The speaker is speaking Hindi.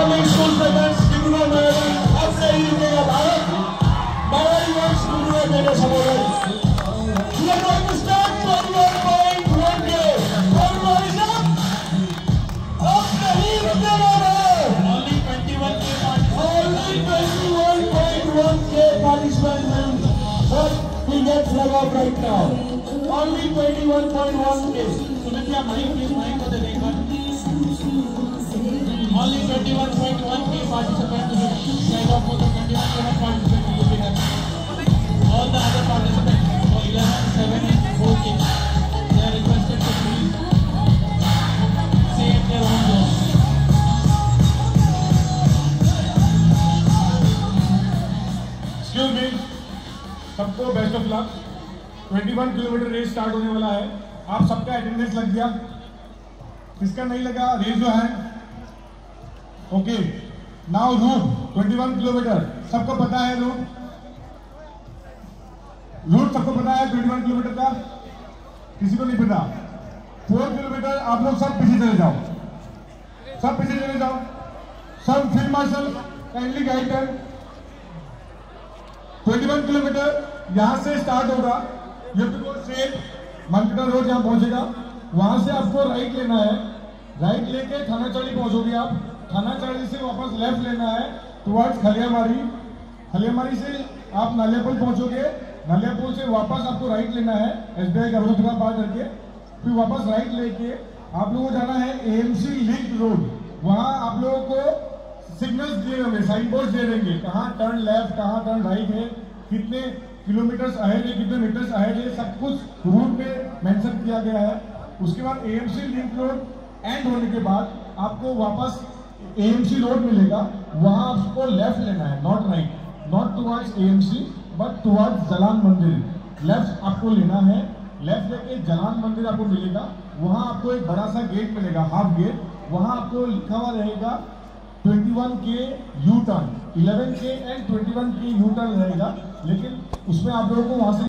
Only 21.1 K. নয়ন আজকে এই Bharat Narayanganj he gets right now. Only 21.1 please, mic for the record. Only 21.1 participants flag off for the 21 के participants will be happy. All the other participants for 11, 7 and 4 k they are requested to please at their own zone. Excuse me सबको best of luck 21 kilometre race start होने वाला है आप सबका अटेंडेंस लग गया किसका नहीं लगा रेज जो है ओके नाउ रूट 21 किलोमीटर सबको पता है रूट रूट सबको पता है 21 किलोमीटर का? किसी को नहीं पता? फोर किलोमीटर आप लोग सब पीछे चले जाओ। सब पीछे चले जाओ। सब फ़ील्ड मार्शल काइंडली गाइड कर 21 किलोमीटर यहाँ से स्टार्ट होगा। ये बिल्कुल स्ट्रेट मनकटा रोड जहाँ पहुंचेगा। वहाँ से आपको राइट लेना है। राइट लेके थाना चौड़ी पहुंचोगे आप। थानाचाड़ी से वापस लेफ़्ट लेना है टुवर्ड्स खलियामारी। खलियामारी से आप नालियापुल पहुंचोगे। नालियापुल से वापस आपको राइट लेना है एस बी आई का पार करके। फिर वापस राइट लेके आप लोगों को जाना है एएमसी लिंक रोड वहाँ आप लोगों को सिग्नल्स दिए होंगे साइन बोर्ड दे देंगे, कहाँ टर्न लेफ़्ट कहाँ टर्न राइट है, कितने किलोमीटर्स अहेड है, कितने मीटर्स अहेड है, सब कुछ रूट पे मेंशन किया गया है। उसके बाद एएमसी लिंक रोड एंड होने के बाद आपको वापस एएमसी रोड मिलेगा, वहाँ आपको लेफ़्ट लेना है not right not towards AMC but towards Jalan मंदिर लेफ़्ट आपको लेना है लेफ़्ट लेके जलान मंदिर आपको मिलेगा, वहाँ आपको एक बड़ा सा गेट मिलेगा हाफ़ गेट वहाँ आपको लिखा हुआ रहेगा 21 के यू टर्न 11 के एंड 21 के यू टर्न रहेगा, लेकिन उसमें आप लोगों को वहाँ से